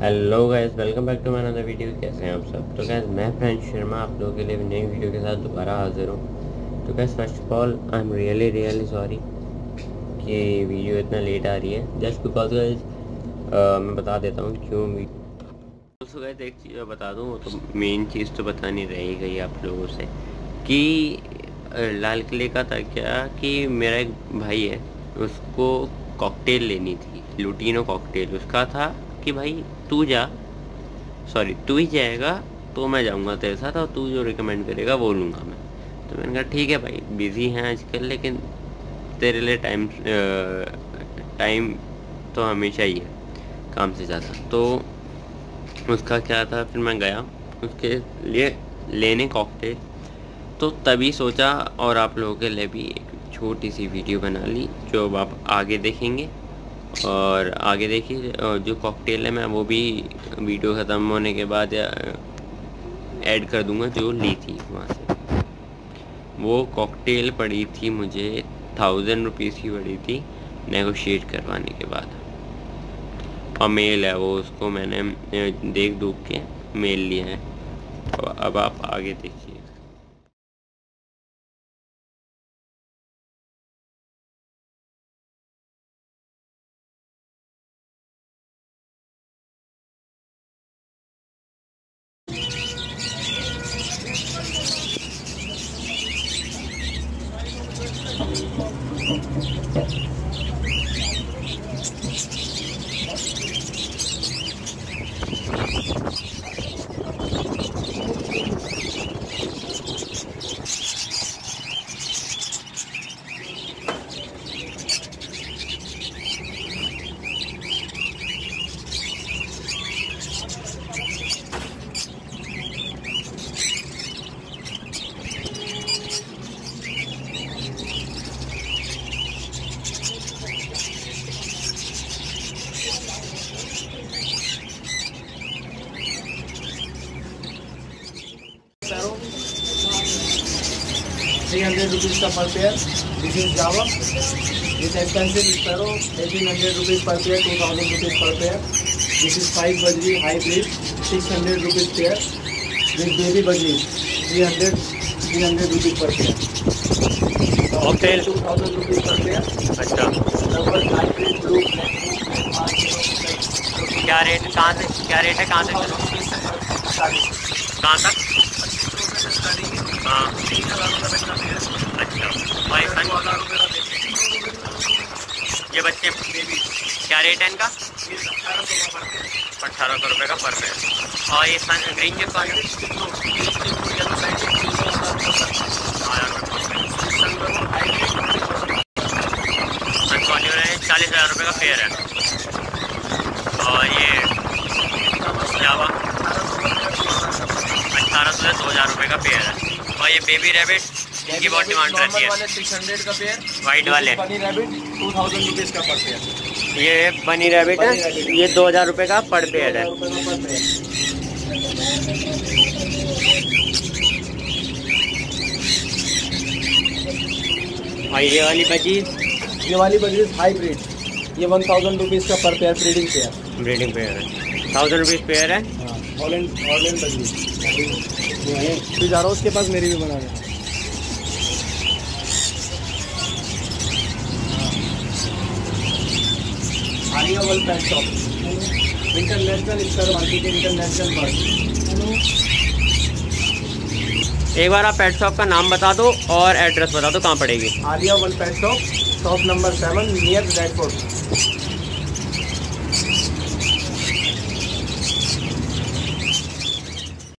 Hello guys welcome back to another video कैसे हैं आप सब? तो गाइस मैं फ्रेंड शर्मा, आप लोगों के लिए नई वीडियो के साथ दोबारा हाजिर हूँ। तो guys first of all I am really really sorry कि वीडियो इतना लेट आ रही है। जस्ट बिकॉज़ गाइस मैं बता देता हूँ क्यों दोस्तों गाइस एक चीज़ बता दूँ तो मेन चीज़ तो बतानी रही गई आप लोगों से कि लाल किले का था क्या कि मेरा एक भाई है, उसको कॉकटेल लेनी थी लुटीनो कॉकटेल उसका था कि भाई तू जा। सॉरी तू ही जाएगा तो मैं जाऊँगा तेरे साथ और तू जो रिकमेंड करेगा वो लूँगा मैं। तो मैंने कहा, ठीक है भाई बिज़ी हैं आजकल, लेकिन तेरे लिए टाइम टाइम तो हमेशा ही है, काम से ज़्यादा। तो उसका क्या था, फिर मैं गया, उसके लिए लेने कॉकटेल तो तभी सोचा और आप लोगों के लिए भी एक छोटी सी वीडियो बना ली, जो अब आप आगे देखेंगे। और आगे देखिए जो कॉकटेल है, मैं वो भी वीडियो ख़त्म होने के बाद ऐड कर दूँगा, जो ली थी वहाँ से। वो कॉकटेल पड़ी थी मुझे थाउज़ेंड रुपीज़ की पड़ी थी नेगोशिएट करवाने के बाद। और मेल है वो, उसको मैंने देख दूख के मेल लिया है। अब आप आगे देखिए। よかった。थ्री हंड्रेड रुपीज़ का per pair this is Java this expensive sparrow eighteen hundred rupees per pair two thousand rupees per pair this is five बजरी high breed six hundred rupees pair this baby बजरी three hundred three hundred rupees per pair two thousand rupees per pair अच्छा। Double high breed blue क्या rate कहाँ से क्या rate है? कहाँ से कहाँ तक? हाँ अच्छा ये बच्चे क्या रेट है इनका? अठारह सौ रुपये का पर पेयर और ये सन ग्रीन का चालीस हज़ार रुपये का पेयर है। और ये जावा अठारह सौ से दो हज़ार रुपये का पेयर है। और ये बेबी रैबिट इनकी बहुत डिमांड रहती है। सिक्स हंड्रेड का पेयर वाइट वाले। Bunny rabbit to thousand rupees का पर पेयर ये बनी रैबिट है ये दो हज़ार रुपये का पर पेयर है। और ये वाली बची ये वाली बजरी हाई ब्रीड ये वन थाउज़ेंड रुपीज़ का per pair breeding pair breeding pair है। थाउज़ेंड रुपीज़ पेयर है। बजरी फिर जा रहा हूँ उसके पास मेरी भी बना है Aliya world pet shop international स्तर मार्केट इंटरनेशनल बर्ड एक बार आप पेट शॉप का नाम बता दो और एड्रेस बता दो कहाँ पड़ेगी। Aliya world pet shop shop number seven near Red Fort